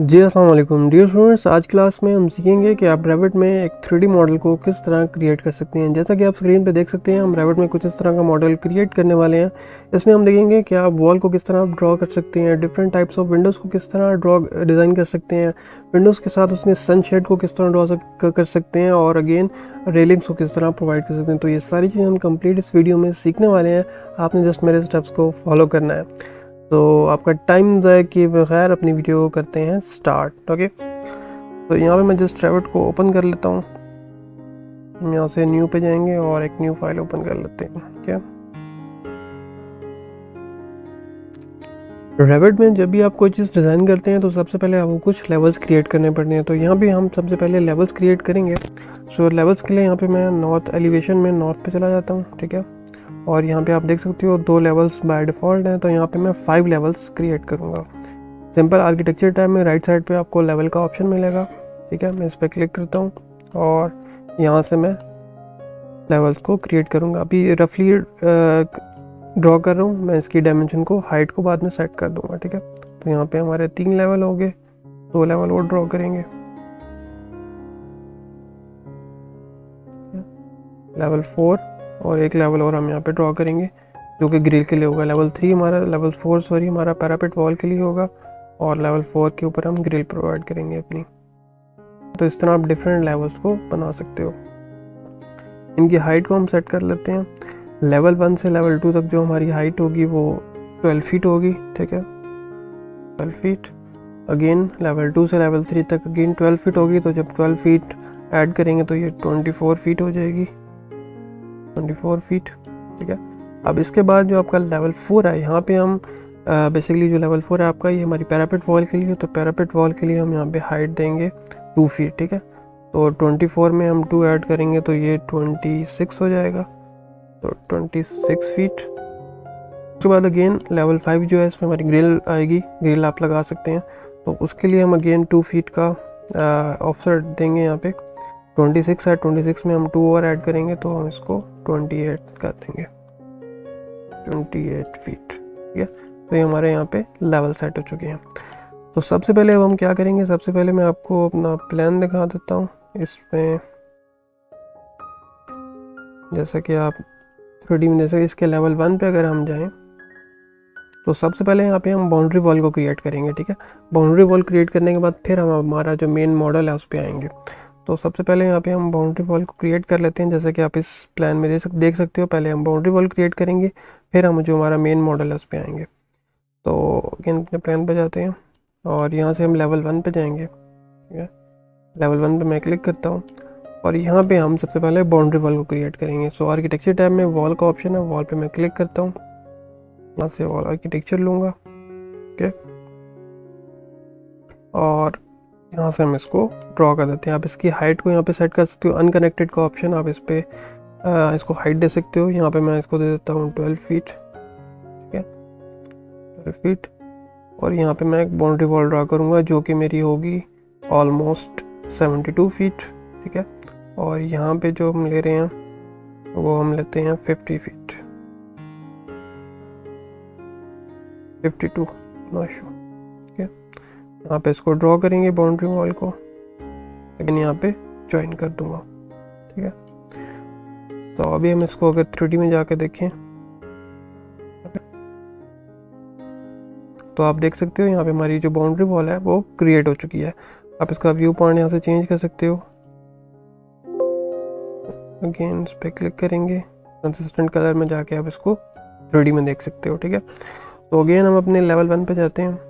जी अस्सलाम dear students आज class में हम सीखेंगे कि आप रेविट में एक थ्री मॉडल को किस तरह क्रिएट कर सकते हैं। जैसा कि आप स्क्रीन पे देख सकते हैं, हम रेविट में कुछ इस तरह का मॉडल क्रिएट करने वाले हैं। इसमें हम देखेंगे कि आप वॉल को किस तरह आप ड्रॉ कर सकते हैं डिफरेंट टाइप्स ऑफ़ विंडोज़ को किस तरह ड्रॉ डिज़ाइन कर सकते हैं। विंडोज़ के साथ उसमें सनशेड को किस तरह ड्रॉ कर सकते हैं और अगेन रेलिंग्स को किस तरह प्रोवाइड कर सकते हैं। तो ये सारी चीज़ें हम कंप्लीट इस वीडियो में सीखने वाले हैं। आपने जस्ट मेरे स्टेप्स को फॉलो करना है। तो आपका टाइम ज़ाय के बगैर अपनी वीडियो करते हैं स्टार्ट ओके तो यहाँ पे मैं जस्ट ट्रेवट को ओपन कर लेता हूँ। हम यहाँ से न्यू पे जाएँगे और एक न्यू फ़ाइल ओपन कर लेते हैं क्या रेविट में जब भी आप कोई चीज़ डिज़ाइन करते हैं तो सबसे पहले आपको कुछ लेवल्स क्रिएट करने पड़ते हैं। तो यहाँ भी हम सबसे पहले लेवल्स क्रिएट करेंगे। सो so, लेवल्स के लिए यहाँ पे मैं नॉर्थ एलिवेशन में नॉर्थ पे चला जाता हूँ ठीक है? और यहाँ पे आप देख सकते हो दो लेवल्स बाय डिफ़ॉल्ट हैं तो यहाँ पे मैं फाइव लेवल्स क्रिएट करूँगा। सिंपल आर्किटेक्चर टाइप में राइट साइड पे आपको लेवल का ऑप्शन मिलेगा, ठीक है? मैं इस पर क्लिक करता हूँ और यहाँ से मैं लेवल्स को क्रिएट करूँगा। अभी रफली ड्रॉ कर रहा हूँ, मैं इसकी डायमेंशन को हाइट को बाद में सेट कर दूँगा, ठीक है? तो यहाँ पे हमारे तीन लेवल हो गए दो लेवल और ड्रॉ करेंगे। लेवल फोर और एक लेवल और हम यहाँ पे ड्रॉ करेंगे, जो कि ग्रिल के लिए होगा। लेवल थ्री हमारा लेवल फोर सॉरी हमारा पैरापिट वॉल के लिए होगा और लेवल फोर के ऊपर हम ग्रिल प्रोवाइड करेंगे अपनी। तो इस तरह आप डिफरेंट लेवल्स को बना सकते हो। इनकी हाइट को हम सेट कर लेते हैं। लेवल वन से लेवल टू तक जो हमारी हाइट होगी वो ट्वेल्व फीट होगी, ठीक है? Twelve feet again level two से लेवल थ्री तक अगेन ट्वेल्व फीट होगी तो जब ट्वेल्व फीट ऐड करेंगे तो ये ट्वेंटी फोर फीट हो जाएगी। ट्वेंटी फोर फीट ठीक है? अब इसके बाद जो आपका लेवल फोर है, यहाँ पे हम बेसिकली जो लेवल फोर है आपका, ये हमारी पैरापिट वॉल के लिए तो पैरापिट वॉल के लिए हम यहाँ पे हाइट देंगे टू फीट ठीक है? तो ट्वेंटी फोर में हम टू ऐड करेंगे तो ये ट्वेंटी सिक्स हो जाएगा। तो ट्वेंटी सिक्स फीट उसके बाद अगेन लेवल फाइव जो है, इसमें हमारी ग्रिल आएगी ग्रिल आप लगा सकते हैं। तो उसके लिए हम अगेन टू फीट का ऑफसेट देंगे यहाँ पे। 26 है 26 में हम टू और ऐड करेंगे तो हम इसको 28 कर देंगे। 28 फीट ठीक है? तो ये हमारे यहाँ पे लेवल सेट हो चुके हैं। तो सबसे पहले अब हम क्या करेंगे? सबसे पहले मैं आपको अपना प्लान दिखा देता हूँ। इसमें जैसा कि आप थ्री में, जैसे इसके लेवल वन पे अगर हम जाएँ तो सबसे पहले यहाँ पे हम बाउंड्री वॉल को क्रिएट करेंगे, ठीक है? बाउंड्री वॉल क्रिएट करने के बाद फिर हम हमारा जो मेन मॉडल है, उस पर आएँगे। तो सबसे पहले यहाँ पे हम बाउंड्री वॉल को क्रिएट कर लेते हैं, जैसे कि आप इस प्लान में देख सकते हो। पहले हम बाउंड्री वॉल क्रिएट करेंगे, फिर हम जो हमारा मेन मॉडल है उस पर आएँगे। तो अगेन अपने प्लान पर जाते हैं और यहाँ से हम लेवल वन पर जाएँगे, ठीक है? लेवल वन पर मैं क्लिक करता हूँ और यहाँ पे हम सबसे पहले बाउंड्री वॉल को क्रिएट करेंगे। सो आर्किटेक्चर टैब में वॉल का ऑप्शन है वॉल पे मैं क्लिक करता हूँ। यहाँ से वॉल आर्किटेक्चर लूँगा है? और यहाँ से हम इसको ड्रॉ कर देते हैं। आप इसकी हाइट को यहाँ पे सेट कर सकते हो। अनकनेक्टेड का ऑप्शन आप इस पर इसको हाइट दे सकते हो। यहाँ पे मैं इसको दे देता हूँ ट्वेल्व फीट ठीक है? ट्वेल्व फीट और यहाँ पे मैं एक बाउंड्री वॉल ड्रा करूँगा, जो कि मेरी होगी ऑलमोस्ट सेवेंटी टू फीट ठीक है? और यहाँ पे जो हम ले रहे हैं, वो हम लेते हैं फिफ्टी फीट फिफ्टी टू नौ यहाँ पे इसको ड्रॉ करेंगे बाउंड्री वॉल को। लेकिन यहाँ पे ज्वाइन कर दूँगा। ठीक है? तो अभी हम इसको अगर थ्री में जाके देखें। तो आप देख सकते हो यहाँ पे हमारी जो बाउंड्री वॉल है, वो क्रिएट हो चुकी है। आप इसका व्यू पॉइंट यहाँ से चेंज कर सकते हो। अगेन इस पर क्लिक करेंगे। कंसिस्टेंट कलर में जाके आप इसको थ्री में देख सकते हो। ठीक है? तो अगेन हम अपने लेवल वन पे जाते हैं।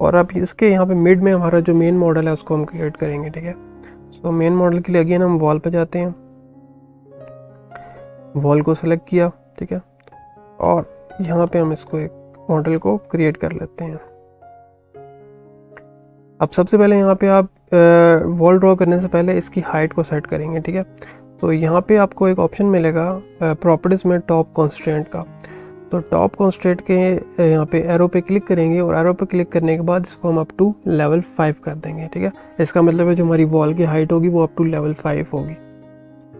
और अब इसके यहाँ पे मिड में हमारा जो मेन मॉडल है, उसको हम क्रिएट करेंगे, ठीक है? सो मेन मॉडल के लिए अगेन हम वॉल पे जाते हैं। वॉल को सेलेक्ट किया, ठीक है? और यहाँ पे हम इसको एक मॉडल को क्रिएट कर लेते हैं। अब सबसे पहले यहाँ पे आप वॉल ड्रॉ करने से पहले इसकी हाइट को सेट करेंगे, ठीक है? तो यहाँ पे आपको एक ऑप्शन मिलेगा प्रॉपर्टीज़ में टॉप कॉन्स्टेंट का। तो टॉप कॉन्स्ट्रेट के यहाँ पे एरो पे क्लिक करेंगे और एरो पे क्लिक करने के बाद इसको हम अप टू लेवल फाइव कर देंगे ठीक है? इसका मतलब है जो हमारी वॉल की हाइट होगी वो अप टू लेवल फाइव होगी।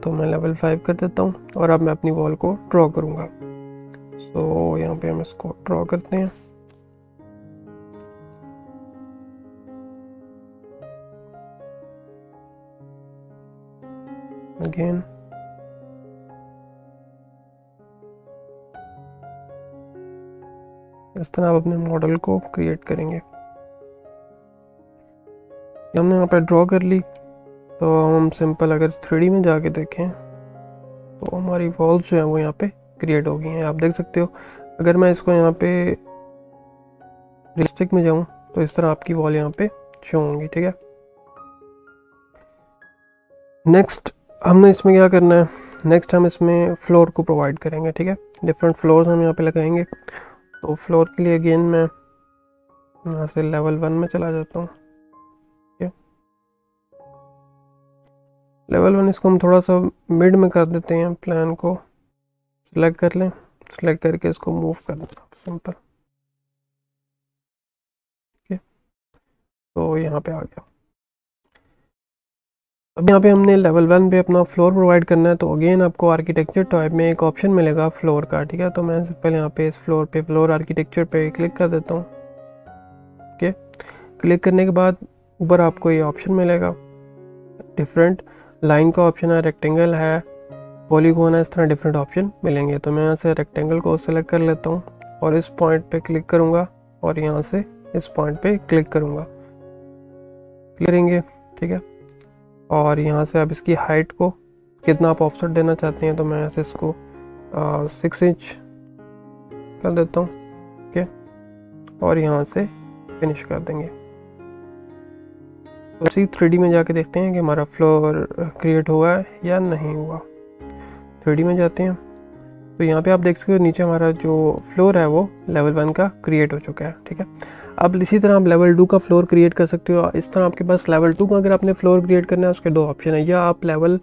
तो मैं लेवल फाइव कर देता हूँ और अब मैं अपनी वॉल को ड्रॉ करूँगा। सो so, यहाँ पे हम इसको ड्रॉ करते हैं। Again इस तरह आप अपने मॉडल को क्रिएट करेंगे। हमने यहाँ पर ड्रॉ कर ली तो हम सिंपल अगर थ्री में जाके देखें तो हमारी वॉल्स जो है वो यहाँ पे क्रिएट हो गई हैं। आप देख सकते हो, अगर मैं इसको यहाँ पे रिस्टिक में जाऊँ तो इस तरह आपकी वॉल यहाँ पे शो होंगी, ठीक है? नेक्स्ट हमने इसमें क्या करना है? नेक्स्ट हम इसमें फ्लोर को प्रोवाइड करेंगे, ठीक है? डिफरेंट फ्लोर्स हम यहाँ पे लगाएँगे। तो फ्लोर के लिए अगेन मैं यहाँ से लेवल वन में चला जाता हूँ। लेवल वन इसको हम थोड़ा सा मिड में कर देते हैं प्लान को। सिलेक्ट कर लें। सिलेक्ट करके इसको मूव कर दें सिंपल ठीक तो यहाँ पे आ गया। अब यहाँ पे हमने लेवल वन पे अपना फ्लोर प्रोवाइड करना है तो अगेन आपको आर्किटेक्चर टाइप में एक ऑप्शन मिलेगा फ्लोर का, ठीक है? तो मैं पहले यहाँ पे इस फ्लोर पे फ्लोर आर्किटेक्चर पे क्लिक कर देता हूँ। है क्लिक करने के बाद ऊपर आपको ये ऑप्शन मिलेगा। डिफरेंट लाइन का ऑप्शन है रेक्टेंगल है पॉलीगोन है, इस तरह डिफरेंट ऑप्शन मिलेंगे। तो मैं यहाँ से रेक्टेंगल को सिलेक्ट कर लेता हूँ और इस पॉइंट पे क्लिक करूँगा और यहाँ से इस पॉइंट पे क्लिक करूँगा। करेंगे? ठीक है? और यहाँ से आप इसकी हाइट को कितना आप ऑफसेट देना चाहते हैं तो मैं ऐसे इसको सिक्स इंच कर देता हूँ ओके और यहाँ से फिनिश कर देंगे। उसी इसी थ्री में जाके देखते हैं कि हमारा फ्लोर क्रिएट हुआ है या नहीं हुआ। थ्री में जाते हैं। तो यहाँ पे आप देख सकते हो नीचे हमारा जो फ्लोर है वो लेवल वन का क्रिएट हो चुका है, ठीक है? अब इसी तरह आप लेवल टू का फ्लोर क्रिएट कर सकते हो। इस तरह आपके पास लेवल टू का अगर आपने फ्लोर क्रिएट करना है, उसके दो ऑप्शन है। या आप लेवल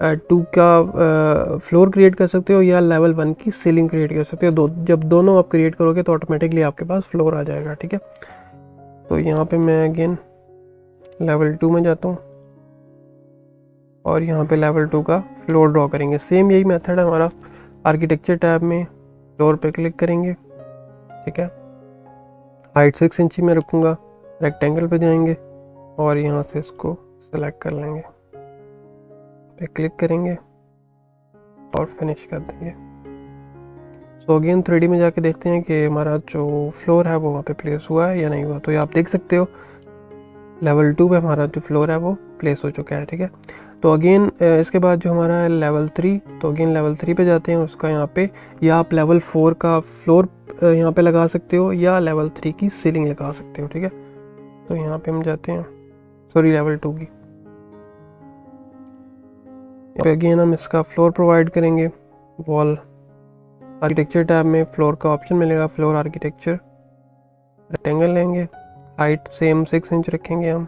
टू का फ्लोर क्रिएट कर सकते हो, या लेवल वन की सीलिंग क्रिएट कर सकते हो। दो, जब दोनों आप क्रिएट करोगे तो ऑटोमेटिकली आपके पास फ्लोर आ जाएगा, ठीक है? तो यहाँ पे मैं अगेन लेवल टू में जाता हूँ। और यहाँ पे लेवल टू का फ्लोर ड्रॉ करेंगे। सेम यही मेथड है हमारा। आर्किटेक्चर टैब में फ्लोर पे क्लिक करेंगे, ठीक है? हाइट सिक्स इंची में रखूँगा रेक्टेंगल पे जाएँगे और यहाँ से इसको सेलेक्ट कर लेंगे। पे क्लिक करेंगे और फिनिश कर देंगे। सो अगेन थ्री में जाके देखते हैं कि हमारा जो फ्लोर है वो वहाँ पे प्लेस हुआ है या नहीं हुआ। तो ये आप देख सकते हो लेवल टू पे हमारा जो फ्लोर है वो प्लेस हो चुका है, ठीक है? तो अगेन इसके बाद जो हमारा है लेवल थ्री तो अगेन लेवल थ्री पे जाते हैं, उसका यहाँ पे, या आप लेवल फोर का फ्लोर यहाँ पे लगा सकते हो, या लेवल थ्री की सीलिंग लगा सकते हो, ठीक है? तो यहाँ पे हम जाते हैं। सॉरी लेवल टू की। अगेन हम इसका फ्लोर प्रोवाइड करेंगे। वॉल आर्किटेक्चर टैब में फ्लोर का ऑप्शन मिलेगा फ्लोर आर्किटेक्चर रेक्टेंगल लेंगे। हाइट सेम सिक्स इंच रखेंगे हम।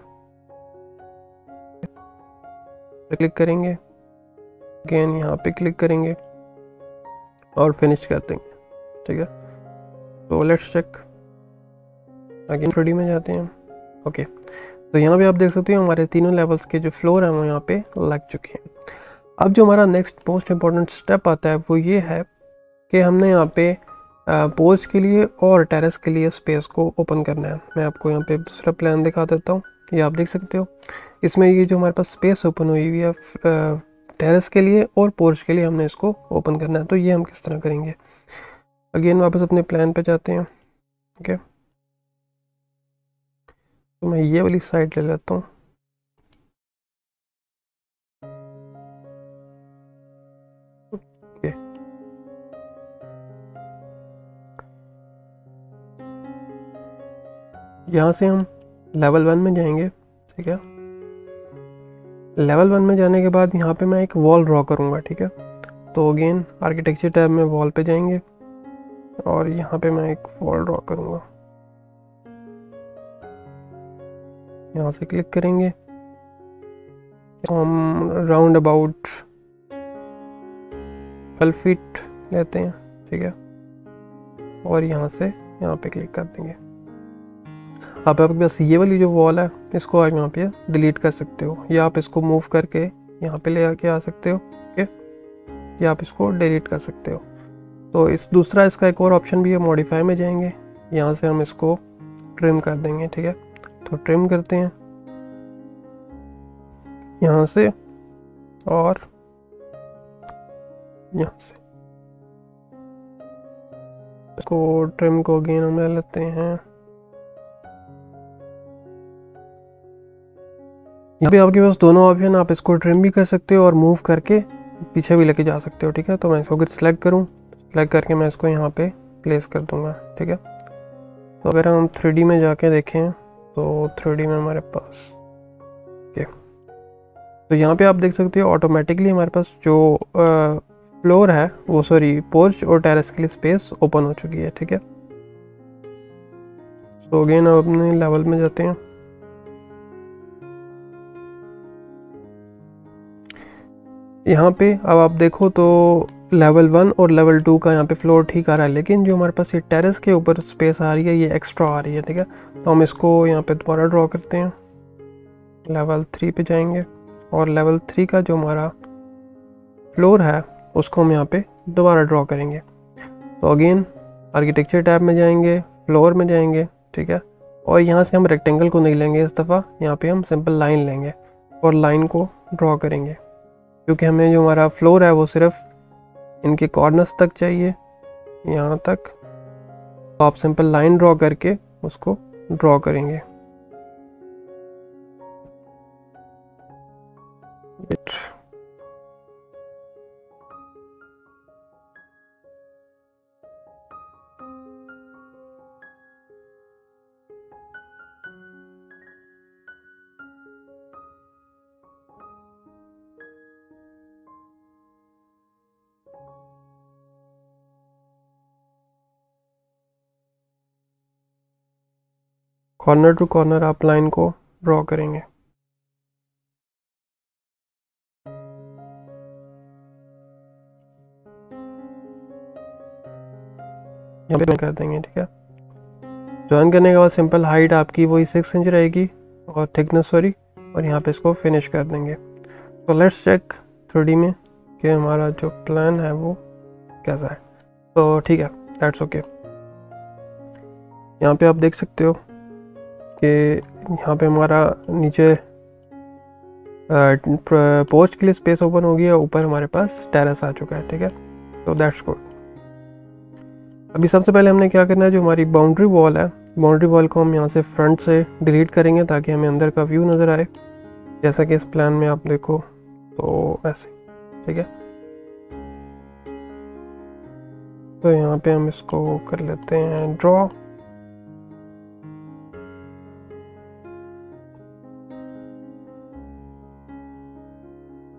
क्लिक करेंगे। अगेन यहाँ पे क्लिक करेंगे और फिनिश कर देंगे। ठीक है? तो लेट्स चेक अगेन थ्री में जाते हैं। ओके तो यहाँ पे आप देख सकते हो हमारे तीनों लेवल्स के जो फ्लोर हैं, वो यहाँ पे लग चुके हैं। अब जो हमारा नेक्स्ट मोस्ट इंपॉर्टेंट स्टेप आता है, वो ये है कि हमने यहाँ पे पोज के लिए और टेरेस के लिए स्पेस को ओपन करना है। मैं आपको यहाँ पे दूसरा प्लान दिखा देता हूँ। ये आप देख सकते हो। इसमें ये जो हमारे पास स्पेस ओपन हुई हुई है टेरेस के लिए और पोर्च के लिए हमने इसको ओपन करना है। तो ये हम किस तरह करेंगे? अगेन वापस अपने प्लान पे जाते हैं। ओके तो मैं ये वाली साइड ले लेता हूँ। यहाँ से हम लेवल वन में जाएँगे। ठीक है? लेवल वन में जाने के बाद यहाँ पे मैं एक वॉल ड्रॉ करूँगा, ठीक है? तो अगेन आर्किटेक्चर टैब में वॉल पे जाएँगे और यहाँ पे मैं एक वॉल ड्रॉ करूँगा। यहाँ से क्लिक करेंगे। हम राउंड अबाउट ट्वेल्व फीट लेते हैं, ठीक है? और यहाँ से यहाँ पे क्लिक कर देंगे। आप आपके पास ये वाली जो वॉल है, इसको आप यहाँ पे डिलीट कर सकते हो। या आप इसको मूव करके यहाँ पे ले आके आ सकते हो ओके या आप इसको डिलीट कर सकते हो। तो इस दूसरा इसका एक और ऑप्शन भी है मॉडिफाई में जाएँगे। यहाँ से हम इसको ट्रिम कर देंगे, ठीक है? तो ट्रिम करते हैं। यहाँ से और यहाँ से। इसको ट्रिम को अगेन हम ले लेते हैं। यहाँ पे आपके पास दोनों ऑप्शन आप इसको ट्रिम भी कर सकते हो और मूव करके पीछे भी लेके जा सकते हो, ठीक है? तो मैं इसको अगर सेलेक्ट करूँ सेलेक्ट करके मैं इसको यहाँ पे प्लेस कर दूँगा, ठीक है? तो अगर हम थ्री में जाके देखें तो थ्री में हमारे पास, ओके। तो यहाँ पे आप देख सकते हो ऑटोमेटिकली हमारे पास जो फ्लोर है, वो सॉरी पोर्च और टेरेस के लिए स्पेस ओपन हो चुकी है, ठीक है? तो अगेन अपने लेवल में जाते हैं। यहाँ पे अब आप देखो तो लेवल वन और लेवल टू का यहाँ पे फ्लोर ठीक आ रहा है, लेकिन जो हमारे पास ये टेरेस के ऊपर स्पेस आ रही है, ये एक्स्ट्रा आ रही है, ठीक है? तो हम इसको यहाँ पे दोबारा ड्रॉ करते हैं। लेवल थ्री पे जाएँगे और लेवल थ्री का जो हमारा फ्लोर है, उसको हम यहाँ पे दोबारा ड्रॉ करेंगे। तो अगेन आर्किटेक्चर टैब में जाएँगे फ्लोर में जाएँगे, ठीक है? और यहाँ से हम रेक्टेंगल को नहीं लेंगे, इस दफ़ा यहाँ पे हम सिंपल लाइन लेंगे और लाइन को ड्रॉ करेंगे। क्योंकि हमें जो हमारा फ्लोर है वो सिर्फ़ इनके कॉर्नर्स तक चाहिए, यहाँ तक। तो आप सिंपल लाइन ड्रॉ करके उसको ड्रॉ करेंगे। कॉर्नर टू कॉर्नर आप लाइन को ड्रॉ करेंगे। यहाँ पे कर देंगे, ठीक है? ज्वाइन करने के बाद सिंपल हाइट आपकी वही सिक्स इंच रहेगी और थिकनेस सॉरी और यहाँ पे इसको फिनिश कर देंगे। तो लेट्स चेक थ्री में कि हमारा जो प्लान है वो कैसा है। तो ठीक है दैट्स ओके यहाँ पे आप देख सकते हो कि यहाँ पे हमारा नीचे पोस्ट के लिए स्पेस ओपन हो गया ऊपर हमारे पास टेरेस आ चुका है, ठीक है? तो दैट्स गुड अभी सबसे पहले हमने क्या करना है, जो हमारी बाउंड्री वॉल है बाउंड्री वॉल को हम यहाँ से फ्रंट से डिलीट करेंगे ताकि हमें अंदर का व्यू नज़र आए। जैसा कि इस प्लान में आप देखो तो ऐसे, ठीक है? तो यहाँ पे हम इसको कर लेते हैं ड्रॉ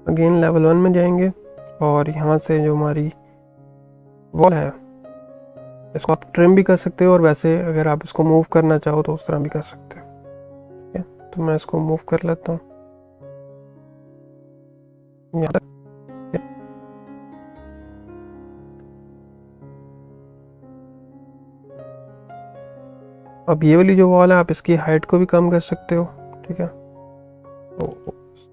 अगेन लेवल वन में जाएँगे। और यहाँ से जो हमारी वॉल है, इसको आप ट्रिम भी कर सकते हो और वैसे अगर आप इसको मूव करना चाहो तो उस तरह भी कर सकते हो। ठीक है? तो मैं इसको मूव कर लेता हूँ। अब ये वाली जो वॉल है, आप इसकी हाइट को भी कम कर सकते हो। ठीक है? तो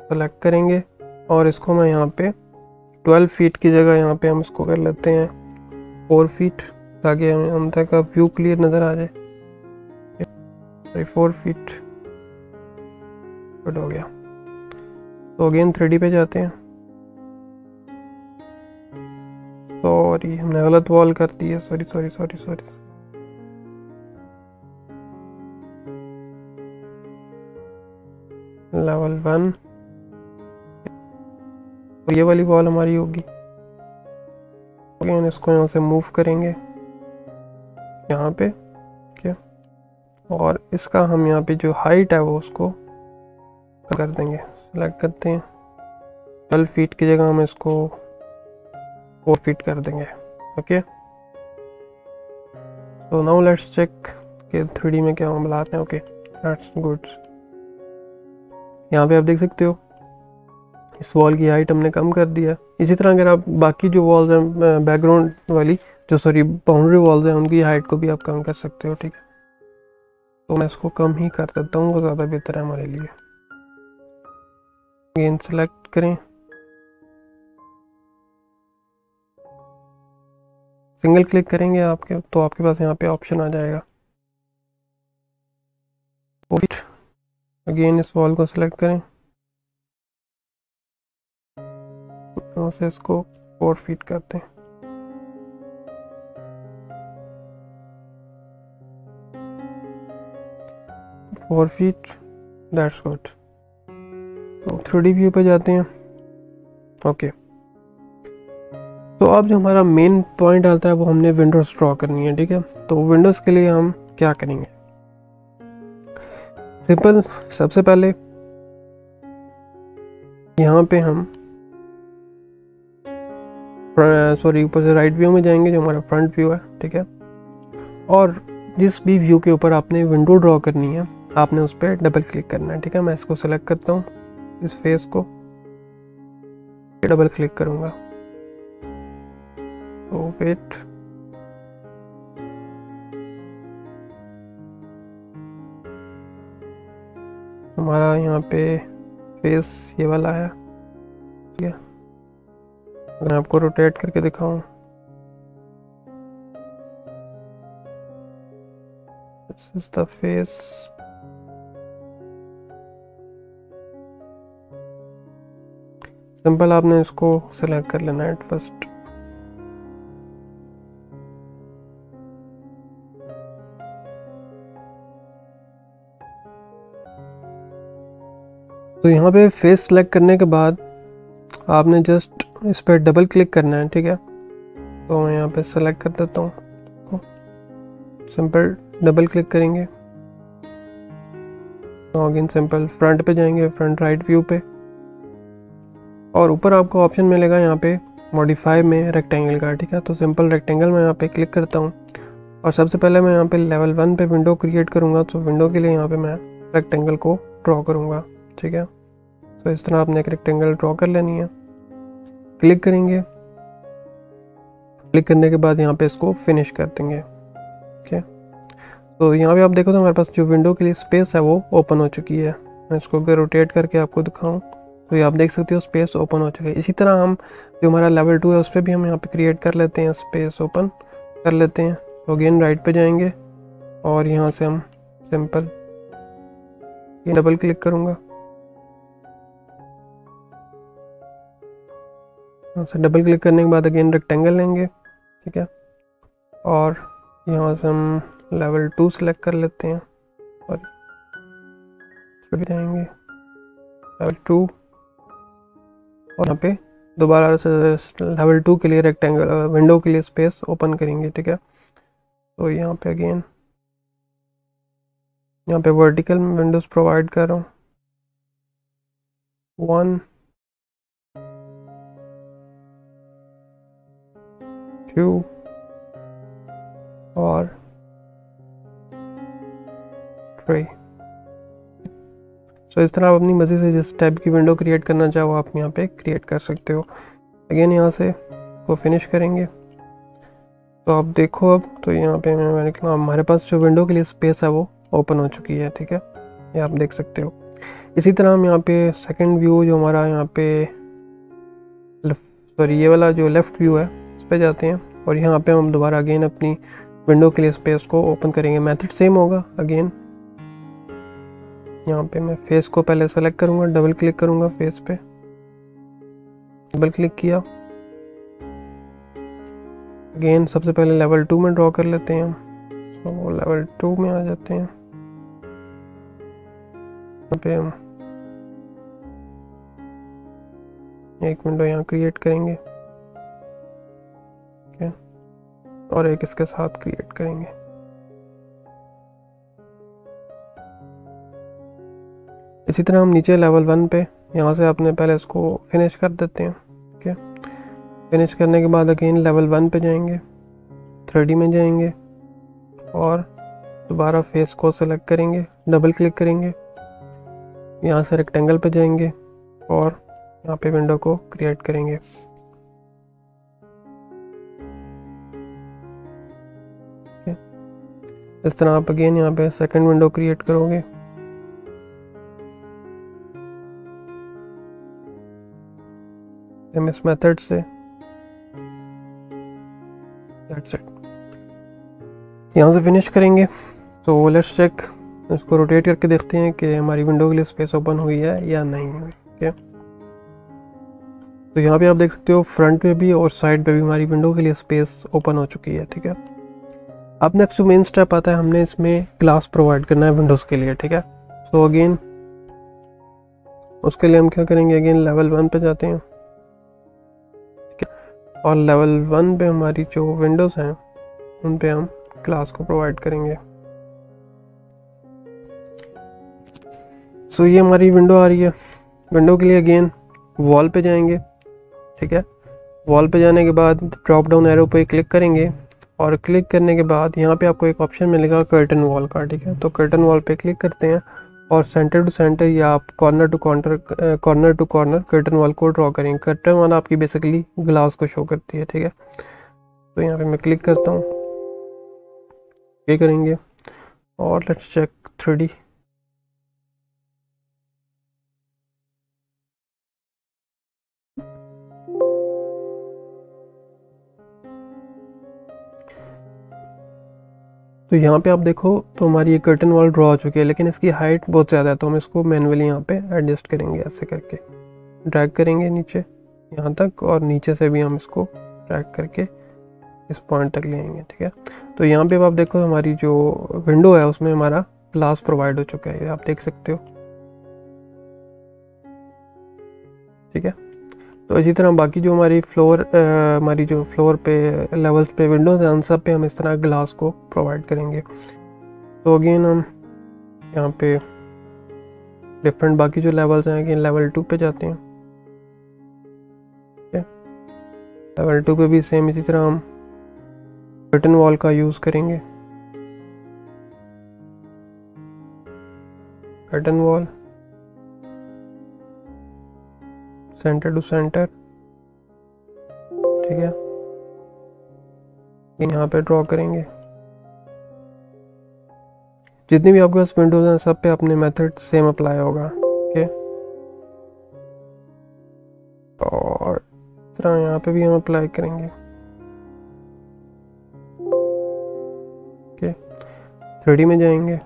सेलेक्ट करेंगे। और इसको मैं यहाँ पे 12 फीट की जगह यहाँ पे हम इसको कर लेते हैं फोर फीट ताकि हमें अंदर का व्यू क्लियर नज़र आ जाए। फोर फीट गुड हो गया। तो अगेन थ्री पे जाते हैं। सॉरी हमने गलत वॉल कर दी है। Sorry sorry sorry sorry level one ये वाली वॉल हमारी होगी। इसको यहाँ से मूव करेंगे। यहाँ पे क्या और इसका हम यहाँ पे जो हाइट है वो उसको कर देंगे। सेलेक्ट करते हैं। ट्वेल्व फीट की जगह हम इसको फोर फीट कर देंगे ओके तो नाउ लेट्स चेक कि थ्री में क्या हम बुलाते हैं ओके दैट्स गुड यहाँ पे आप देख सकते हो। इस वॉल की हाइट हमने कम कर दिया इसी तरह अगर आप बाकी जो वॉल्स हैं बैकग्राउंड वाली, जो सॉरी बाउंड्री वॉल्स हैं, उनकी हाइट को भी आप कम कर सकते हो, ठीक है? तो मैं इसको कम ही कर देता हूँ, वो ज़्यादा बेहतर है हमारे लिए। गेन सेलेक्ट करें। सिंगल क्लिक करेंगे आपके तो आपके पास यहाँ पे ऑप्शन आ जाएगा। अगेन इस वॉल को सिलेक्ट करें। यहाँ से इसको फोर फीट करते हैं। फोर फीट दैट्स गुड तो थ्री व्यू पे जाते हैं। ओके तो अब जो हमारा मेन पॉइंट आता है, वो हमने विंडोज़ ड्रॉ करनी है, ठीक है? तो विंडोज़ के लिए हम क्या करेंगे? सिंपल सबसे पहले यहाँ पे हम सॉरी ऊपर से राइट व्यू में जाएँगे जो हमारा फ्रंट व्यू है, ठीक है? और जिस भी व्यू के ऊपर आपने विंडो ड्रॉ करनी है, आपने उस पर डबल क्लिक करना है, ठीक है? मैं इसको सेलेक्ट करता हूँ, इस फेस को डबल क्लिक करूँगा। तो वेट हमारा यहाँ पे फेस ये वाला है, ठीक है? मैं आपको रोटेट करके दिखाऊँ। This is the face simple आपने इसको सेलेक्ट कर लेना एट फ़र्स्ट तो यहाँ पे फेस सेलेक्ट करने के बाद आपने जस्ट इस पर डबल क्लिक करना है, ठीक है? तो मैं यहाँ पे सेलेक्ट कर देता हूँ। सिंपल डबल क्लिक करेंगे। अगेन सिंपल फ्रंट पे जाएँगे फ्रंट राइट व्यू पे। और ऊपर आपको ऑप्शन मिलेगा यहाँ पे मॉडिफाई में रेक्टेंगल का, ठीक है? तो सिंपल रेक्टेंगल मैं यहाँ पे क्लिक करता हूँ। और सबसे पहले मैं यहाँ पे लेवल वन पे विंडो क्रिएट करूँगा तो विंडो के लिए यहाँ पे मैं रेक्टेंगल को ड्रॉ करूँगा, ठीक है? तो इस तरह आपने एक रेक्टेंगल ड्रॉ कर लेनी है। क्लिक करेंगे। क्लिक करने के बाद यहाँ पे इसको फिनिश कर देंगे। है? तो यहाँ पे आप देखो तो हमारे पास जो विंडो के लिए स्पेस है वो ओपन हो चुकी है। मैं इसको अगर रोटेट करके आपको दिखाऊँ तो ये आप देख सकते हो स्पेस ओपन हो चुका है। इसी तरह हम जो हमारा लेवल टू है, उस पर भी हम यहाँ पे क्रिएट कर लेते हैं स्पेस ओपन कर लेते हैं। तो अगेन राइट पे जाएँगे और यहाँ से हम सिंपल ये डबल क्लिक करूँगा। से डबल क्लिक करने के बाद अगेन रेक्टेंगल लेंगे, ठीक है? और यहाँ से हम लेवल टू सेलेक्ट कर लेते हैं और फिर जाएँगे लेवल टू और यहाँ पे दोबारा से लेवल टू के लिए रेक्टेंगल विंडो के लिए स्पेस ओपन करेंगे, ठीक है? तो यहाँ पे अगेन यहाँ पे वर्टिकल विंडोज़ प्रोवाइड कर रहा हूँ। वन टू और थ्री सो इस तरह आप अपनी मर्ज़ी से जिस टाइप की विंडो क्रिएट करना चाहो, आप यहाँ पे क्रिएट कर सकते हो। अगेन यहाँ से वो फिनिश करेंगे। तो आप देखो अब तो यहाँ पे मैंने कहा, हमारे पास जो विंडो के लिए स्पेस है वो ओपन हो चुकी है, ठीक है? ये आप देख सकते हो। इसी तरह हम यहाँ पे सेकंड व्यू जो हमारा यहाँ पे सॉरी ये वाला जो लेफ़्ट व्यू है, उस पर जाते हैं। और यहाँ पे हम दोबारा अगेन अपनी विंडो के लिए स्पेस को ओपन करेंगे। मेथड सेम होगा अगेन यहाँ पे मैं फेस को पहले सेलेक्ट करूँगा डबल क्लिक करूँगा फेस पे। डबल क्लिक किया। अगेन सबसे पहले लेवल टू में ड्रॉ कर लेते हैं। हम तो वो लेवल टू में आ जाते हैं। यहाँ पे हम एक विंडो यहाँ क्रिएट करेंगे। Okay. और एक इसके साथ क्रिएट करेंगे। इसी तरह हम नीचे लेवल वन पे, यहाँ से अपने पहले इसको फिनिश कर देते हैं, ठीक है? फिनिश करने के बाद अगेन लेवल वन पे जाएँगे थ्री में जाएँगे और दोबारा फेस को सेलेक्ट करेंगे डबल क्लिक करेंगे। यहाँ से रेक्टेंगल पे जाएँगे और यहाँ पे विंडो को क्रिएट करेंगे। इस तरह आप अगेन यहाँ पे सेकंड विंडो क्रिएट करोगे। हम इस मेथड से। यहाँ से फिनिश करेंगे। तो लेट्स चेक इसको रोटेट करके देखते हैं कि हमारी विंडो के लिए स्पेस ओपन हुई है या नहीं हुई ठीक है तो यहाँ पे आप देख सकते हो फ्रंट पे भी और साइड पे भी हमारी विंडो के लिए स्पेस ओपन हो चुकी है, ठीक है? अब नेक्स्ट जो मेन स्टेप आता है हमने इसमें ग्लास प्रोवाइड करना है विंडोज़ के लिए ठीक है? सो so अगेन उसके लिए हम क्या करेंगे? अगेन लेवल वन पे जाते हैं। और लेवल वन पे हमारी जो विंडोज़ हैं उन पे हम क्लास को प्रोवाइड करेंगे। सो so, ये हमारी विंडो आ रही है। विंडो के लिए अगेन वॉल पे जाएँगे ठीक है? वॉल पे जाने के बाद ड्रॉप डाउन एरो पे क्लिक करेंगे। और क्लिक करने के बाद यहाँ पे आपको एक ऑप्शन मिलेगा कर्टन वॉल का, ठीक है? तो कर्टन वॉल पे क्लिक करते हैं और सेंटर टू सेंटर या आप corner to corner corner to corner curtain wall को ड्रॉ करेंगे। कर्टन वॉल आपकी बेसिकली ग्लास को शो करती है, ठीक है? तो यहाँ पे मैं क्लिक करता हूँ। ये करेंगे और लेट्स चेक थ्री तो यहाँ पे आप देखो तो हमारी ये कर्टन वॉल ड्रॉ हो चुकी है, लेकिन इसकी हाइट बहुत ज़्यादा है तो हम इसको मैनुअली यहाँ पे एडजस्ट करेंगे ऐसे करके। ड्रैग करेंगे नीचे, यहाँ तक, और नीचे से भी हम इसको ड्रैग करके इस पॉइंट तक ले आएँगे, ठीक है? तो यहाँ पे आप देखो, हमारी जो विंडो है, उसमें हमारा ग्लास प्रोवाइड हो चुका है, आप देख सकते हो। ठीक है? तो इसी तरह बाकी जो हमारी फ्लोर हमारी जो फ्लोर पे लेवल्स पे विंडोज़ हैं, उन सब पे हम इस तरह ग्लास को प्रोवाइड करेंगे। तो अगेन हम यहाँ पे डिफरेंट बाकी जो लेवल्स हैं अगेन लेवल टू पे जाते हैं। लेवल टू पे भी सेम इसी तरह हम बटन वॉल का यूज़ करेंगे। Curtain wall center to center ठीक है? यहाँ पे ड्रॉ करेंगे। जितनी भी आपके पास विंडोज़ हैं, सब पे अपने मेथड सेम अप्लाई होगा। ओके और इस तरह यहाँ पे भी हम अप्लाई करेंगे। ओके थ्री में जाएँगे।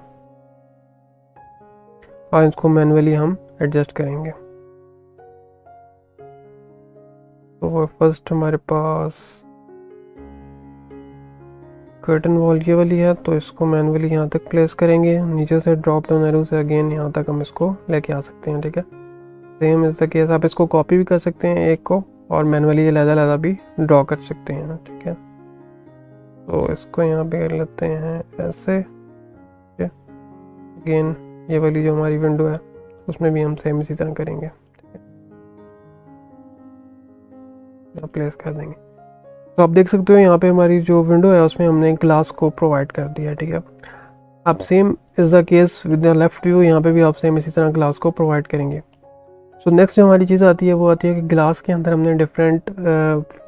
और इसको मैनुअली हम एडजस्ट करेंगे। तो फ़र्स्ट हमारे पास कर्टन वॉल ये वाली है तो इसको मैनुअली यहाँ तक प्लेस करेंगे। नीचे से ड्रॉप डाउन एरो से अगेन यहाँ तक हम इसको लेके आ सकते हैं, ठीक है? सेम इस केस आप इसको कॉपी भी कर सकते हैं एक को, और मैनुअली ये लहदा लहदा भी ड्रॉ कर सकते हैं, ठीक है? तो इसको यहाँ पे कर लेते हैं ऐसे अगेन ये वाली जो हमारी विंडो है, उसमें भी हम सेम इसी तरह करेंगे। प्लेस कर देंगे। तो आप देख सकते हो यहाँ पे हमारी जो विंडो है उसमें हमने ग्लास को प्रोवाइड कर दिया ठीक है? आप same is the case with the left view यहाँ पे भी आप सेम इसी तरह ग्लास को प्रोवाइड करेंगे। सो so, नेक्स्ट जो हमारी चीज़ आती है वो आती है कि ग्लास के अंदर हमने डिफरेंट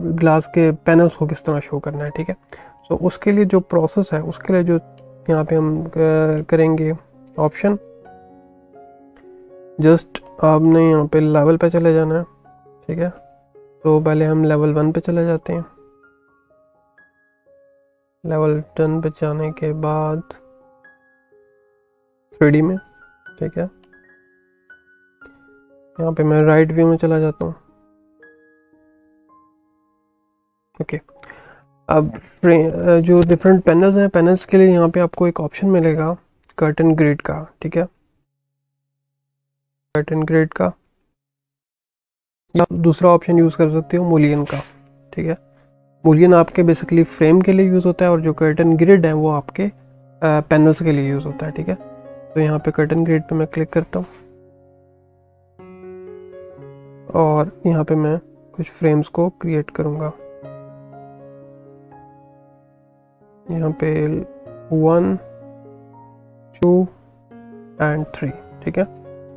ग्लास के पैनल्स को किस तरह शो करना है ठीक है? सो so, उसके लिए जो प्रोसेस है उसके लिए जो यहाँ पे हम uh, करेंगे ऑप्शन जस्ट आपने यहाँ पे लेवल पे चले जाना है ठीक है? तो पहले हम लेवल वन पे चले जाते हैं। लेवल टेन पे जाने के बाद थ्री में, ठीक है? यहाँ पे मैं राइट व्यू में चला जाता हूँ। ओके अब जो डिफरेंट पैनल्स हैं पैनल्स के लिए यहाँ पे आपको एक ऑप्शन मिलेगा कर्टन ग्रिड का, ठीक है? कर्टन ग्रेड का। या दूसरा ऑप्शन यूज़ कर सकते हो मोलियन का, ठीक है? मोलियन आपके बेसिकली फ्रेम के लिए यूज़ होता है और जो कर्टन ग्रिड है वो आपके पैनल्स के लिए यूज़ होता है, ठीक है? तो यहाँ पे कर्टन ग्रिड पे मैं क्लिक करता हूँ। और यहाँ पे मैं कुछ फ्रेम्स को क्रिएट करूँगा। यहाँ पे वन टू एंड थ्री ठीक है?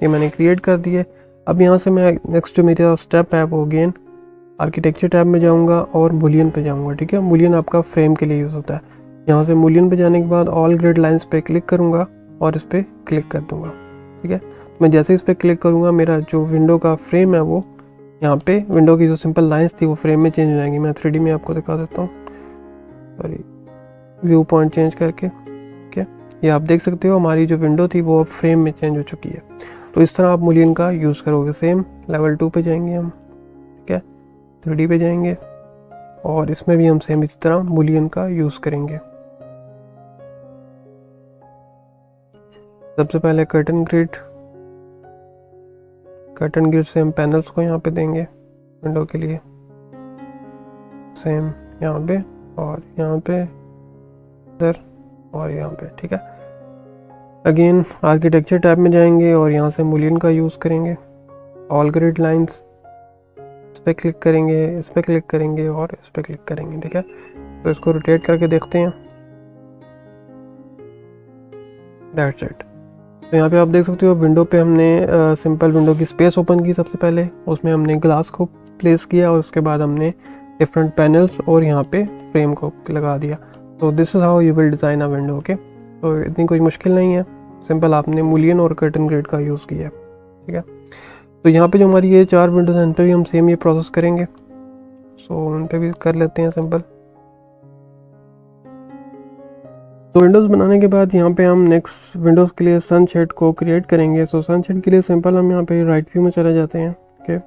ये मैंने क्रिएट कर दिए। अब यहाँ से मैं नेक्स्ट जो मेरा स्टेप है वो अगेन आर्किटेक्चर टैब में जाऊँगा और बुलियन पे जाऊँगा, ठीक है? बुलियन आपका फ्रेम के लिए यूज़ होता है। यहाँ से बुलियन पे जाने के बाद ऑल ग्रेड लाइंस पे क्लिक करूँगा और इस पर क्लिक कर दूँगा, ठीक है? मैं जैसे इस पर क्लिक करूँगा, मेरा जो विंडो का फ्रेम है वो यहाँ पे विंडो की जो सिंपल लाइन्स थी वो फ्रेम में चेंज हो जाएँगी। मैं थ्री में आपको दिखा देता हूँ। सॉरी व्यू पॉइंट चेंज करके, ठीक है? ये आप देख सकते हो, हमारी जो विंडो थी वो अब फ्रेम में चेंज हो चुकी है। तो इस तरह आप मूलियन का यूज़ करोगे। सेम लेवल टू पे जाएँगे हम, ठीक है? थ्री पे जाएँगे और इसमें भी हम सेम इसी तरह बुलियन का यूज़ करेंगे। सबसे पहले कर्टन ग्रिड कर्टन ग्रिड से हम पैनल्स को यहाँ पे देंगे विंडो के लिए। सेम यहाँ पे और यहाँ पे, इधर और यहाँ पे, ठीक है? अगेन आर्किटेक्चर टैब में जाएँगे और यहाँ से मुलियन का यूज़ करेंगे। ऑल ग्रिड लाइंस इस पर क्लिक करेंगे, इस पर क्लिक करेंगे और इस पर क्लिक करेंगे, ठीक है? तो इसको रोटेट करके देखते हैं। दैट्स इट तो यहाँ पे आप देख सकते हो विंडो पे हमने सिंपल विंडो की स्पेस ओपन की सबसे पहले। उसमें हमने ग्लास को प्लेस किया और उसके बाद हमने डिफरेंट पैनल्स और यहाँ पे फ्रेम को लगा दिया। तो this is how you will design a window okay तो इतनी कोई मुश्किल नहीं है। सिंपल, आपने मूलियन और कर्टन ग्रेड का यूज़ किया है, ठीक है? तो यहाँ पे जो हमारी ये चार विंडोज़ हैं इन पर भी हम सेम ये प्रोसेस करेंगे। सो, उन पर भी कर लेते हैं सिंपल। तो विंडोज़ बनाने के बाद यहाँ पे हम नेक्स्ट विंडोज़ के लिए सन शेड को क्रिएट करेंगे। सो सन शेड के लिए सिंपल हम यहाँ पे राइट व्यू में चले जाते हैं, ओके?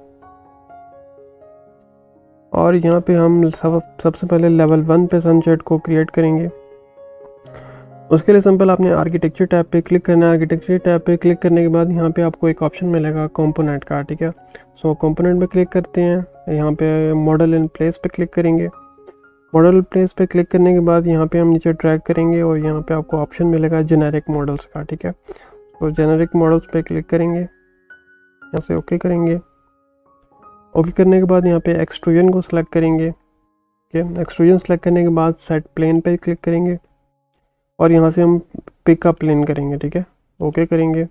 और यहाँ पे हम सब, सबसे पहले लेवल वन पे सन शेड को क्रिएट करेंगे। उसके लिए सिंपल आपने आर्किटेक्चर टैब पे क्लिक करना है। आर्किटेक्चर टैब पे क्लिक करने के बाद यहाँ पे आपको एक ऑप्शन मिलेगा कंपोनेंट का, ठीक है? सो कंपोनेंट पे क्लिक करते हैं। यहाँ पे मॉडल इन प्लेस पे क्लिक करेंगे। मॉडल प्लेस पे क्लिक करने के बाद यहाँ पे हम नीचे ट्रैक करेंगे और यहाँ पे आपको ऑप्शन मिलेगा जेनेरिक मॉडल्स का, ठीक है? तो जेनेरिक मॉडल्स पे क्लिक करेंगे। यहाँ से ओके करेंगे। ओके करने के बाद यहाँ पे एक्सट्रूजन को सिलेक्ट करेंगे। ठीक है? एक्सट्रूजन सेलेक्ट करने के बाद सेट प्लेन पे क्लिक करेंगे। और यहाँ से हम पिकअप प्लेन करेंगे, ठीक है? ओके करेंगे।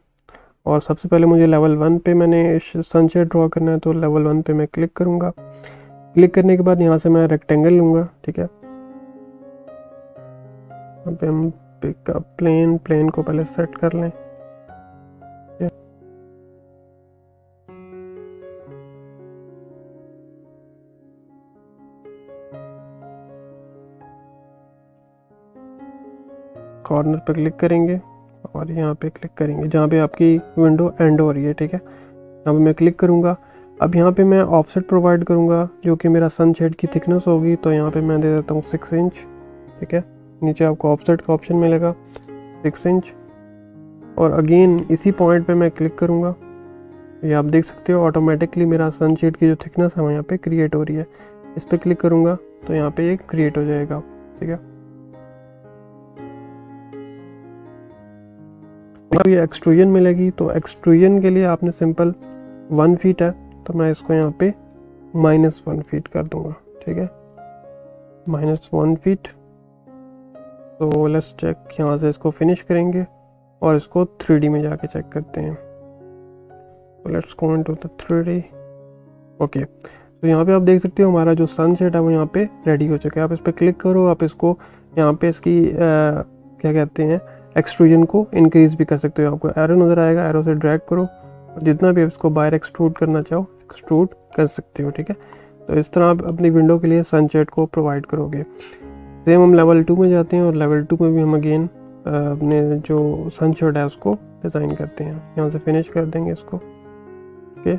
और सबसे पहले मुझे लेवल वन पे मैंने सनशेड ड्रॉ करना है तो लेवल वन पे मैं क्लिक करूँगा। क्लिक करने के बाद यहाँ से मैं रेक्टेंगल लूँगा, ठीक है? यहाँ पे हम पिकअप प्लेन प्लेन को पहले सेट कर लें। कॉर्नर पर क्लिक करेंगे और यहाँ पे क्लिक करेंगे, जहाँ पे आपकी विंडो एंड हो रही है, ठीक है? यहाँ मैं क्लिक करूँगा। अब यहाँ पे मैं ऑफसेट प्रोवाइड करूँगा, जो कि मेरा सन शेड की थिकनेस होगी तो यहाँ पे मैं दे देता हूँ सिक्स इंच ठीक है? नीचे आपको ऑफसेट का ऑप्शन मिलेगा सिक्स इंच और अगेन इसी पॉइंट पे मैं क्लिक करूँगा। ये आप देख सकते हो ऑटोमेटिकली मेरा सन शेड की जो थिकनेस है, वो यहाँ पे क्रिएट हो रही है। इस पर क्लिक करूँगा तो यहाँ पे ये क्रिएट हो जाएगा, ठीक है? ये एक्सट्रूजन मिलेगी तो एक्सट्रूजन के लिए आपने सिंपल वन फीट है तो मैं इसको यहाँ पे माइनस वन फीट कर दूँगा ठीक है? माइनस वन फीट तो लेट्स चेक यहाँ से इसको फिनिश करेंगे और इसको थ्री में जाके चेक करते हैं। Let's go into the okay तो यहाँ पे आप देख सकते हो हमारा जो सनसेट है वो यहाँ पे रेडी हो चुका है। आप इस पर क्लिक करो आप इसको यहाँ पे इसकी आ, क्या कहते हैं एक्सट्रूजन को इंक्रीज भी कर सकते हो। आपको एरो नज़र आएगा एरो से ड्रैग करो और जितना भी इसको बाहर एक्सट्रूड करना चाहो एक्सट्रूड कर सकते हो, ठीक है? तो इस तरह आप अपनी विंडो के लिए सनसेट को प्रोवाइड करोगे। सेम हम लेवल टू में जाते हैं और लेवल टू में भी हम अगेन अपने जो सनसेट है उसको डिज़ाइन करते हैं। यहाँ से फिनिश कर देंगे इसको ओके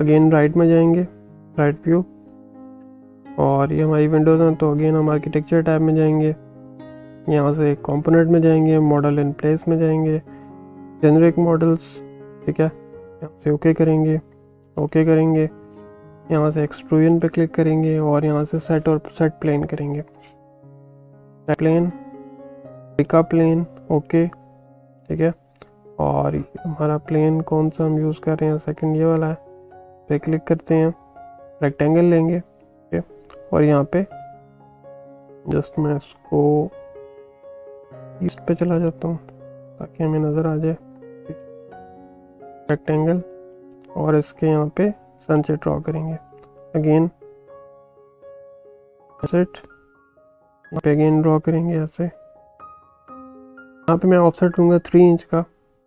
अगेन राइट में जाएँगे राइट व्यू और ये हमारी विंडोज़ हैं तो अगेन हम आर्किटेक्चर टैब में जाएँगे। यहाँ से कंपोनेंट में जाएँगे मॉडल इन प्लेस में जाएँगे जेनरिक मॉडल्स ठीक है? यहाँ से ओके करेंगे ओके करेंगे, यहाँ से एक्सट्रूजन पे क्लिक करेंगे और यहाँ से सेट और सेट प्लेन करेंगे। प्लेन पिका प्लेन ओके ठीक है? और हमारा प्लेन कौन सा हम यूज़ कर रहे हैं? सेकंड ये वाला है, पे क्लिक करते हैं रेक्टेंगल लेंगे ओके और यहाँ पे जस्ट मैं इसको ईस्ट पे चला जाता हूँ, ताकि हमें नज़र आ जाए। रेक्टेंगल और इसके यहाँ पे सनसेट ड्रॉ करेंगे। अगेन सेट यहाँ पे अगेन ड्रॉ करेंगे ऐसे। यहाँ पे मैं ऑफसेट लूँगा थ्री इंच का,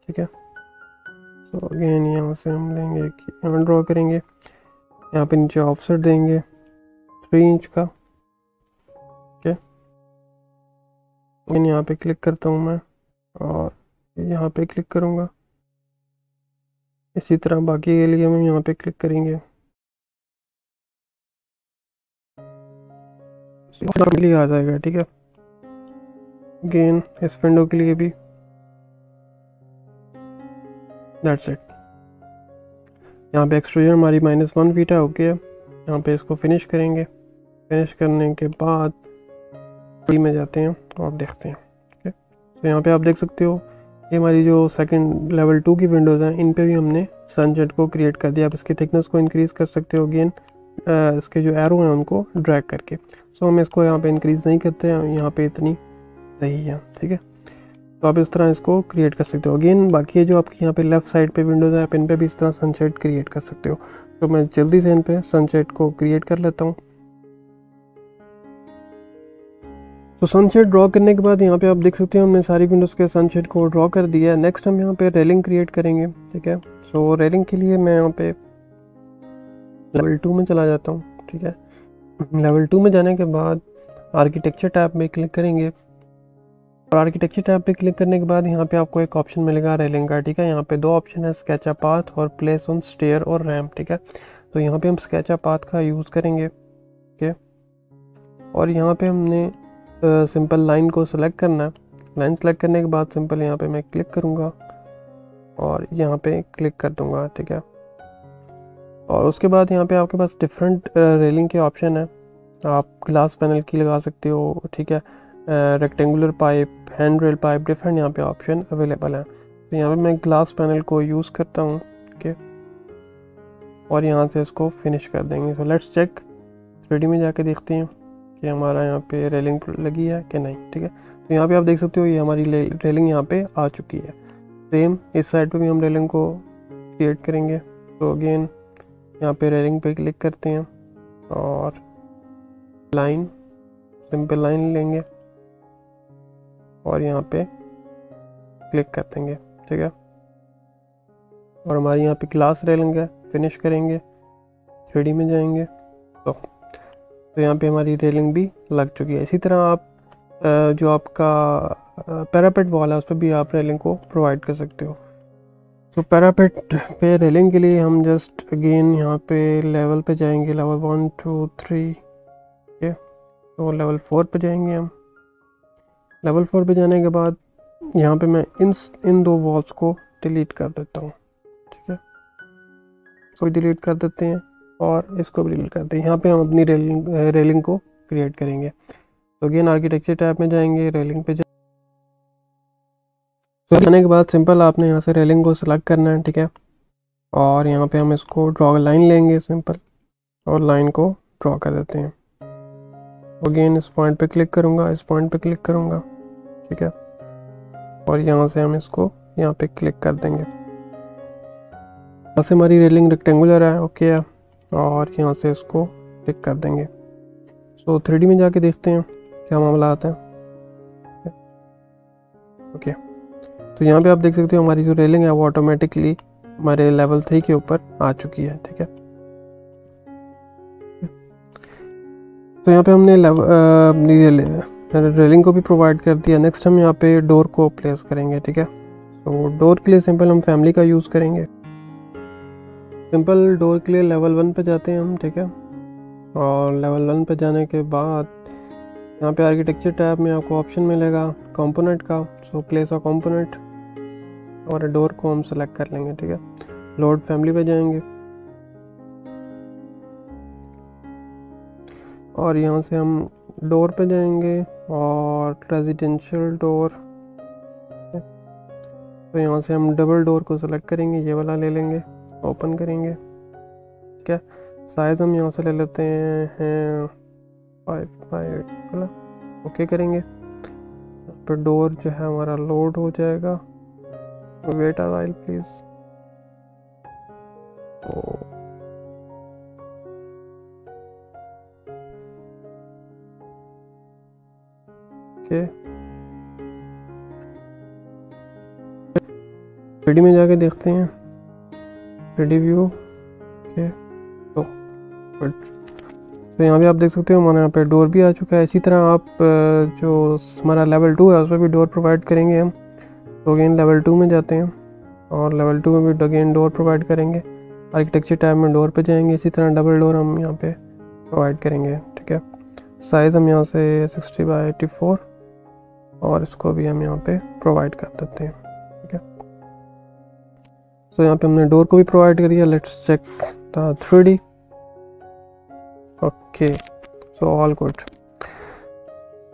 ठीक है? तो अगेन यहाँ से हम लेंगे यहाँ ड्रॉ करेंगे। यहाँ पे नीचे ऑफसेट देंगे थ्री इंच का। यहाँ पे क्लिक करता हूँ मैं और यहाँ पे क्लिक करूँगा। इसी तरह बाकी के लिए हम यहाँ पे क्लिक करेंगे। के लिए आ जाएगा, ठीक है? अगेन इस विंडो के लिए भी। दैट्स इट यहाँ पे एक्सट्रूजन हमारी माइनस वन फीटा हो गया। यहाँ पे इसको फिनिश करेंगे। फिनिश करने के बाद में जाते हैं और देखते हैं, ठीक है? तो यहाँ पे आप देख सकते हो, ये हमारी जो सेकंड लेवल टू की विंडोज़ हैं, इन पे भी हमने सनसेट को क्रिएट कर दिया। आप इसकी थिकनेस को इंक्रीज़ कर सकते हो अगेन इसके जो एरो हैं उनको ड्रैग करके। सो हम इसको यहाँ पे इंक्रीज़ नहीं करते हैं, यहाँ पे इतनी सही है, ठीक है? तो आप इस तरह इसको क्रिएट कर सकते हो। अगेन बाकी जो आपकी यहाँ पे लेफ़्ट साइड पे विंडोज़ है, आप इन पे भी इस तरह सनसेट क्रिएट कर सकते हो। तो मैं जल्दी से इन पे सनसेट को क्रिएट कर लेता हूँ। तो सनशेड ड्रॉ करने के बाद यहाँ पे आप देख सकते हो, हमने सारी विंडोज़ के सनशेड को ड्रॉ कर दिया है। नेक्स्ट हम यहाँ पे रेलिंग क्रिएट करेंगे, ठीक है? सो रेलिंग के लिए मैं यहाँ पे लेवल टू में चला जाता हूँ, ठीक है? लेवल टू में जाने के बाद आर्किटेक्चर टैब में क्लिक करेंगे। और आर्किटेक्चर टैब पे क्लिक करने के बाद यहाँ पे आपको एक ऑप्शन मिलेगा रेलिंग का, ठीक है? यहाँ पे दो ऑप्शन है स्केचा पाथ और प्लेस ऑन स्टेयर और रैम्प ठीक है? तो यहाँ पे हम स्केचा पाथ का यूज़ करेंगे, ठीक है? और यहाँ पे हमने सिंपल लाइन को सिलेक्ट करना है। लाइन सेलेक्ट करने के बाद सिंपल यहाँ पे मैं क्लिक करूँगा और यहाँ पे क्लिक कर दूँगा, ठीक है? और उसके बाद यहाँ पे आपके पास डिफरेंट रेलिंग के ऑप्शन है। आप ग्लास पैनल की लगा सकते हो, ठीक है? Rectangular pipe hand rail pipe different यहाँ पे ऑप्शन अवेलेबल है। तो यहाँ पे मैं ग्लास पैनल को यूज़ करता हूँ, ठीक है? और यहाँ से इसको फिनिश कर देंगे। तो लेट्स चेक रेडी में जाके देखते हैं। कि हमारा यहाँ पे रेलिंग लगी है कि नहीं, ठीक है? तो यहाँ पे आप देख सकते हो, ये हमारी रेलिंग यहाँ पे आ चुकी है। सेम इस साइड पे भी हम रेलिंग को क्रिएट करेंगे। तो अगेन यहाँ पे रेलिंग पे क्लिक करते हैं और लाइन सिंपल लाइन लेंगे और यहाँ पे क्लिक कर देंगे, ठीक है? और हमारी यहाँ पे क्लास रेलिंग है फिनिश करेंगे थ्री में जाएँगे। तो यहाँ पे हमारी रेलिंग भी लग चुकी है। इसी तरह आप जो आपका पैरापेट वॉल है, उस पर भी आप रेलिंग को प्रोवाइड कर सकते हो। तो पैरापेट पे रेलिंग के लिए हम जस्ट अगेन यहाँ पे लेवल पे जाएँगे। लेवल वन टू थ्री तो लेवल फोर पे जाएँगे हम। लेवल फोर पे जाने के बाद यहाँ पे मैं इन इन दो वॉल्स को डिलीट कर देता हूँ, ठीक है? इसको डिलीट कर देते हैं। और इसको भी डिलीट करते हैं। यहाँ पे हम अपनी रेलिंग रेलिंग को क्रिएट करेंगे। तो अगेन आर्किटेक्चर टैब में जाएँगे रेलिंग पे तो जाने के बाद सिंपल आपने यहाँ से रेलिंग को सिलेक्ट करना है, ठीक है? और यहाँ पे हम इसको ड्रॉ लाइन लेंगे सिंपल और लाइन को ड्रॉ कर देते हैं। अगेन इस पॉइंट पे क्लिक करूँगा, इस पॉइंट पे क्लिक करूँगा, ठीक है? और यहाँ से हम इसको यहाँ पे क्लिक कर देंगे। यहाँ से हमारी रेलिंग रेक्टेंगुलर है ओके है? और यहाँ से इसको क्लिक कर देंगे। सो so, थ्री में जाके देखते हैं क्या मामला आता है। Okay okay. तो यहाँ पे आप देख सकते हो हमारी जो रेलिंग है वो ऑटोमेटिकली हमारे लेवल थ्री के ऊपर आ चुकी है ठीक है? तो यहाँ पे हमने अपनी रेलिंग को भी प्रोवाइड कर दिया। नेक्स्ट हम यहाँ पे डोर को प्लेस करेंगे ठीक है? तो डोर के लिए सिंपल हम फैमिली का यूज़ करेंगे। सिंपल डोर के लिए लेवल वन पे जाते हैं हम, ठीक है? और लेवल वन पे जाने के बाद यहाँ पे आर्किटेक्चर टैब में आपको ऑप्शन मिलेगा कंपोनेंट का, सो प्लेस अ कंपोनेंट और डोर को हम सेलेक्ट कर लेंगे, ठीक है? लोड फैमिली पे जाएँगे। और यहाँ से हम डोर पे जाएँगे और रेजिडेंशियल डोर तो यहाँ से हम डबल डोर को सेलेक्ट करेंगे, ये वाला ले लेंगे। ओपन करेंगे। ठीक है साइज़ हम यहाँ से ले लेते हैं फाइव फाइव वाला ओके करेंगे। पर डोर जो है हमारा लोड हो जाएगा। Wait a while please okay ready में जाके देखते हैं। रेडी व्यू तो तो यहाँ भी आप देख सकते हो, हमारे यहाँ पे डोर भी आ चुका है। इसी तरह आप जो हमारा लेवल टू है, उसमें भी डोर प्रोवाइड करेंगे हम। तो अगेन लेवल टू में जाते हैं। और लेवल टू में भी अगेन डोर प्रोवाइड करेंगे। आर्किटेक्चर टाइप में डोर पे जाएँगे। इसी तरह डबल डोर हम यहाँ पे प्रोवाइड करेंगे। ठीक है? साइज़ हम यहाँ से सिक्सटी बाई एटी फोर और इसको भी हम यहाँ पे प्रोवाइड कर देते है। सो यहाँ पे हमने डोर को भी प्रोवाइड करी है. Let's check the three D okay so all good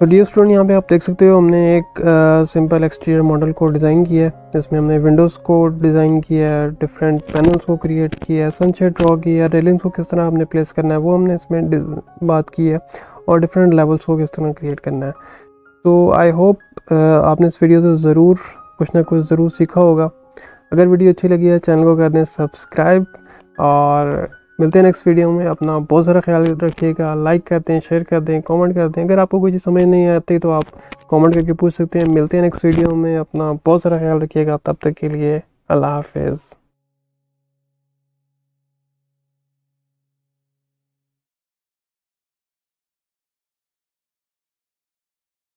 तो डी स्टूडेंट यहाँ पे आप देख सकते हो, हमने एक सिंपल एक्सटीरियर मॉडल को डिज़ाइन किया है, जिसमें हमने विंडोज़ को डिज़ाइन किया है डिफरेंट पैनल्स को क्रिएट किया है सनशेड ड्रॉ किया है रेलिंग्स को किस तरह आपने प्लेस करना है, वो हमने इसमें बात की है, और डिफरेंट लेवल्स को किस तरह क्रिएट करना है. तो आई होप आपने इस वीडियो से ज़रूर कुछ ना कुछ ज़रूर सीखा होगा. अगर वीडियो अच्छी लगी है, चैनल को कर दें सब्सक्राइब और मिलते हैं नेक्स्ट वीडियो में। अपना बहुत सारा ख्याल रखिएगा। लाइक कर दें शेयर कर दें कमेंट कर दें। अगर आपको कोई चीज़ समझ नहीं आती तो आप कमेंट करके पूछ सकते हैं। मिलते हैं नेक्स्ट वीडियो में। अपना बहुत सारा ख्याल रखिएगा। तब तक के लिए अल्लाह हाफिज़।